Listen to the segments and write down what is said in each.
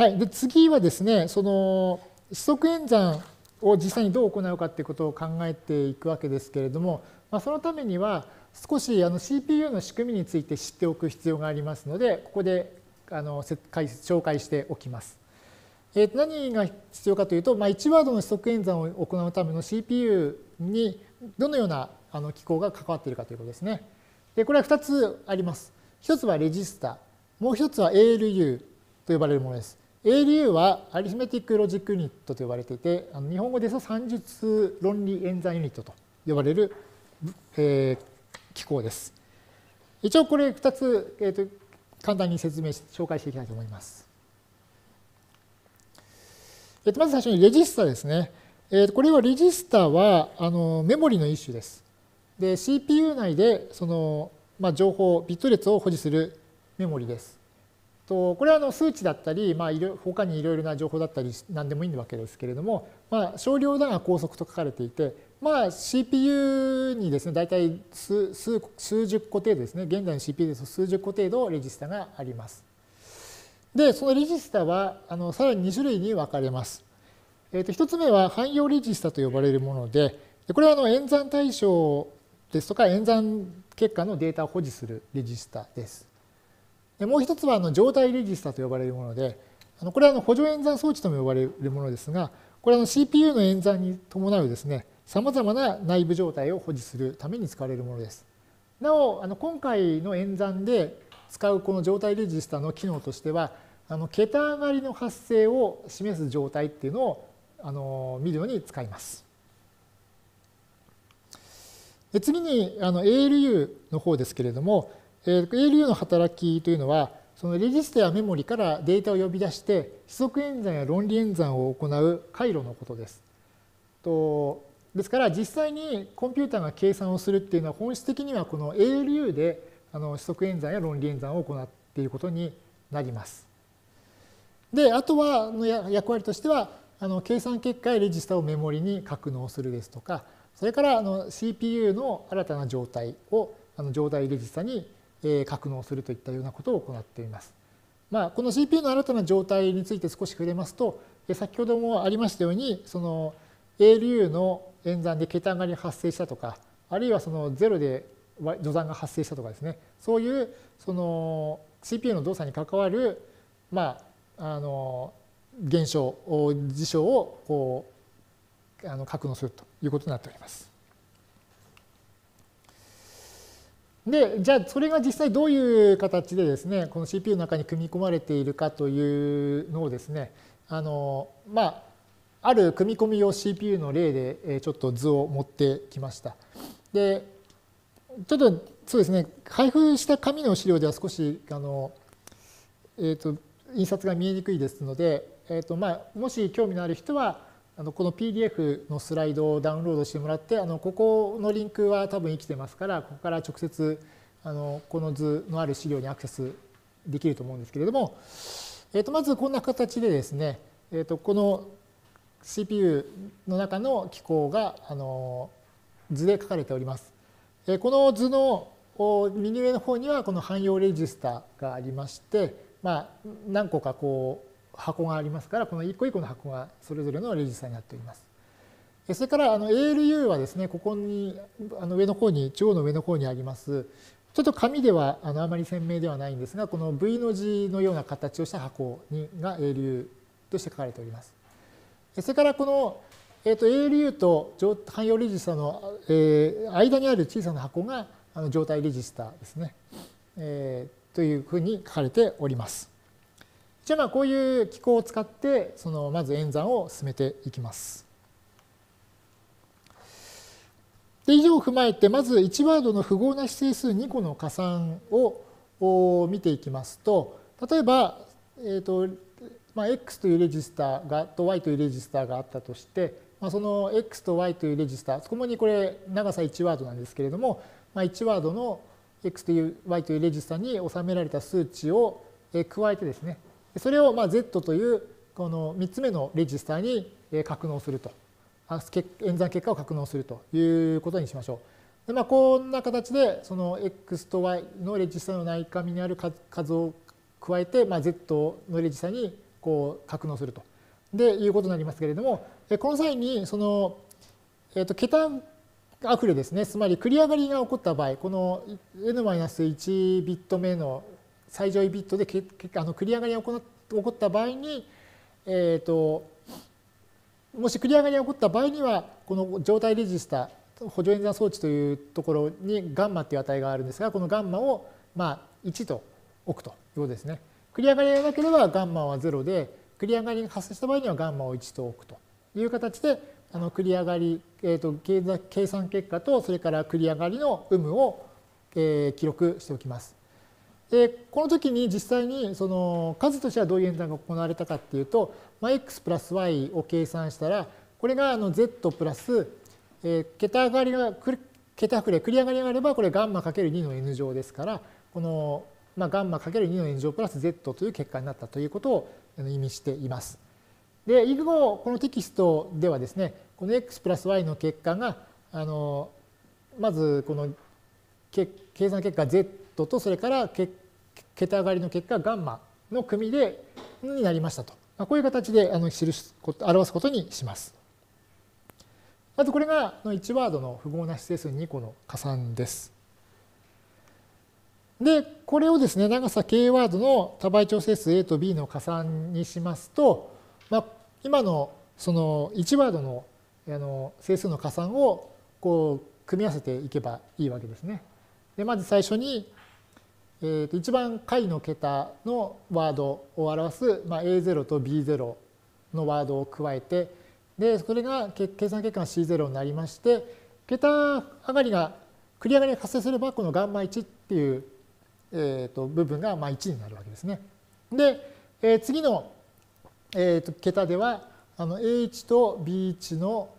はい、で次はですね、その指則演算を実際にどう行うかということを考えていくわけですけれども、まあ、そのためには少しあの CPU の仕組みについて知っておく必要がありますので、ここであの紹介しておきます。えー、何が必要かというと、まあ、1ワードの指則演算を行うための CPU にどのようなあの機構が関わっているかということですね。でこれは2つあります。1つはレジスタ、もう1つは ALU と呼ばれるものです。ALU はアリスメティックロジックユニットと呼ばれていて、あの日本語ですと算術論理演算ユニットと呼ばれる、えー、機構です。一応これ2つ、えーと、簡単に説明し紹介していきたいと思います。えー、とまず最初にレジスタですね。えー、とこれはレジスタはあのメモリの一種です。で CPU 内でその、まあ、情報ビット列を保持するメモリです。とこれはあの数値だったり、まあ、他にいろいろな情報だったり何でもいいわけですけれども、まあ、少量だが高速と書かれていて、まあ、CPU にですね大体数数数十個程度ですね現在の CPU ですと数十個程度レジスタがあります。でそのレジスタはあのさらに2種類に分かれます。えー、と1つ目は汎用レジスタと呼ばれるものでこれはあの演算対象ですとか演算結果のデータを保持するレジスタです。もう一つはあの状態レジスタと呼ばれるもので、あのこれはあの補助演算装置とも呼ばれるものですが、これは CPU の演算に伴うですね、さまざまな内部状態を保持するために使われるものです。なお、あの今回の演算で使うこの状態レジスタの機能としては、あの桁上がりの発生を示す状態っていうのをあの見るのに使います。で次にあの ALU の方ですけれども、えー ALU の働きというのは、そのレジスタやメモリからデータを呼び出して、指則演算や論理演算を行う回路のことです。とですから実際にコンピューターが計算をするっていうのは本質的にはこの ALU であの指則演算や論理演算を行っていることになります。で、あとはの役割としては、あの計算結果やレジスタをメモリに格納するですとか、それからあの CPU の新たな状態をあの状態レジスタに格納するといったようなことを行っています。まあ、この CPU の新たな状態について少し触れますと、先ほどもありましたように、その ALU の演算で桁上がりが発生したとか、あるいはそのゼロで序算が発生したとかですね、そういうその CPU の動作に関わる、まあ、あの現象、事象をこうあの格納するということになっております。で、じゃあそれが実際どういう形でですね、この CPU の中に組み込まれているかというのをですね、あの、まあ、ある組み込み用 CPU の例でちょっと図を持ってきました。で、ちょっとそうですね、配布した紙の資料では少し、あの、えっ、ー、と、印刷が見えにくいですので、えっ、ー、と、まあ、もし興味のある人は、あのこの PDF のスライドをダウンロードしてもらってあのここのリンクは多分生きてますからここから直接あのこの図のある資料にアクセスできると思うんですけれども、えー、とまずこんな形でですね、えー、とこの CPU の中の機構があの図で書かれております。えこの図の右上の方にはこの汎用レジスタがありまして、まあ、何個かこう箱がありますから、この一個一個の箱がそれぞれのレジスタになっております。それからあの ALU はですね、ここに、あの上の方に、中央の上の方にあります、ちょっと紙ではあのあまり鮮明ではないんですが、この V の字のような形をした箱にが ALU として書かれております。それからこの、えー、と ALU と汎用レジスタの、えー、間にある小さな箱があの状態レジスタですね、えー、というふうに書かれております。じゃあまあこういう機構を使ってそのまず演算を進めていきます。で以上を踏まえてまず1ワードの符号な指定数2個の加算を見ていきますと例えば、えーとまあ、x というレジスターがと y というレジスターがあったとして、まあ、その x と y というレジスターともにこれ長さ1ワードなんですけれども、まあ、1ワードの x という y というレジスターに収められた数値を加えてですねそれをまあ Z というこの3つ目のレジスターに格納すると。演算結果を格納するということにしましょう。でまあ、こんな形でその X と Y のレジスターの内紙にある数を加えて、まあ、Z のレジスターにこう格納するとでいうことになりますけれどもこの際にその、えー、と桁あふれですねつまり繰り上がりが起こった場合この n-1 ビット目の最上位ビットであの繰り上がりが起こった場合に、えーと、もし繰り上がりが起こった場合にはこの状態レジスタ補助演算装置というところにガンマという値があるんですがこのガンマをまあ1と置くということですね。繰り上がりがなければガンマは0で繰り上がりが発生した場合にはガンマを1と置くという形であの繰り上がり、えーと、計算結果とそれから繰り上がりの有無を、えー、記録しておきます。でこの時に実際にその数としてはどういう演算が行われたかっていうと、まあ、x プラス y を計算したらこれがあの z プラス、えー、桁上がりが桁振れ繰り上がりがあればこれガンマ ×2 の n 乗ですからこの、まあ、ガンマ ×2 の n 乗プラス z という結果になったということを意味しています。で以後このテキストではですねこの x プラス y の結果があのまずこの計算結果 z とそれから結桁上がりの結果ガンマの組でになりましたと、まあ、こういう形であの記す表すことにします。まずこれが1ワードの符号な指定数2個の加算です。で、これをですね、長さ k ワードの多倍調整数 a と b の加算にしますと、まあ、今のその1ワードのあの整数の加算をこう組み合わせていけばいいわけですね。でまず最初に、えー、と一番下位の桁のワードを表す、まあ、A0 と B0 のワードを加えてでそれが計算結果が C0 になりまして桁上がりが繰り上がりが発生すればこのガンマ1っていうえー、と部分がまあ1になるわけですね。で、えー、次の、えー、と桁ではあの A1 と B1 の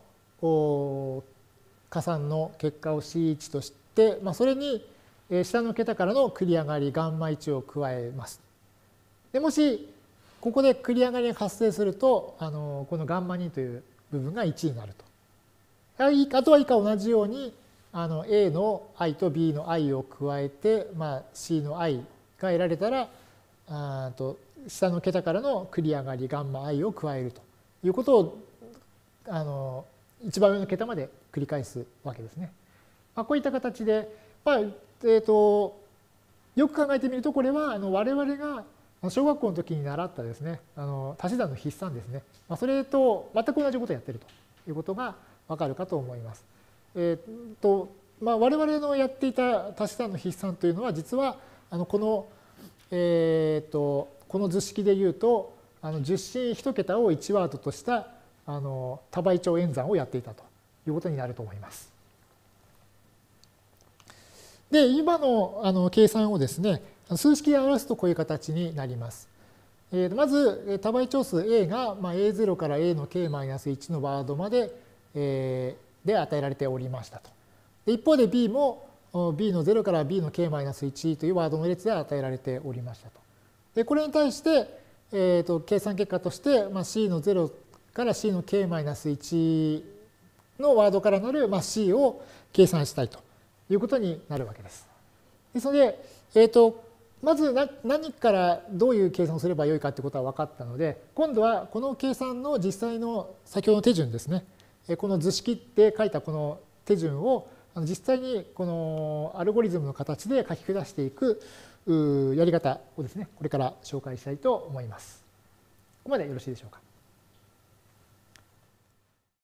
加算の結果を C1 として、まあ、それに下の桁からの繰り上がりガンマ1を加えます。でもしここで繰り上がりが発生するとあのこのガンマ2という部分が1になると。あとは以下同じようにあの A の i と B の i を加えて、まあ、C の i が得られたらあと下の桁からの繰り上がりガンマ i を加えるということをあの一番上の桁まで繰り返すわけですね。まあ、こういった形で、まあえーと、よく考えてみるとこれはあの我々が小学校の時に習ったですねあの足し算の筆算ですね、まあ、それと全く同じことをやってるということがわかるかと思います。えーとまあ、我々のやっていた足し算の筆算というのは実はあのこの、えーと、この図式でいうとあの10進1桁を1ワードとしたあの多倍長演算をやっていたということになると思います。で今のあの計算をですね数式で表すとこういう形になります。えー、まず多倍長数 a が、まあ、a0 から a の k-1 のワードまで、えー、で与えられておりましたと。で一方で b も b の0から b の k-1 というワードの列で与えられておりましたと。でこれに対して、えーと、計算結果として、まあ、c の0から c の k-1 のワードからなる、まあ、c を計算したいということになるわけです。ですので、えーと、まず何からどういう計算をすればよいかということは分かったので今度はこの計算の実際の先ほどの手順ですねこの図式って書いたこの手順を実際にこのアルゴリズムの形で書き下していくやり方をですねこれから紹介したいと思います。ここまでよろしいでしょうか。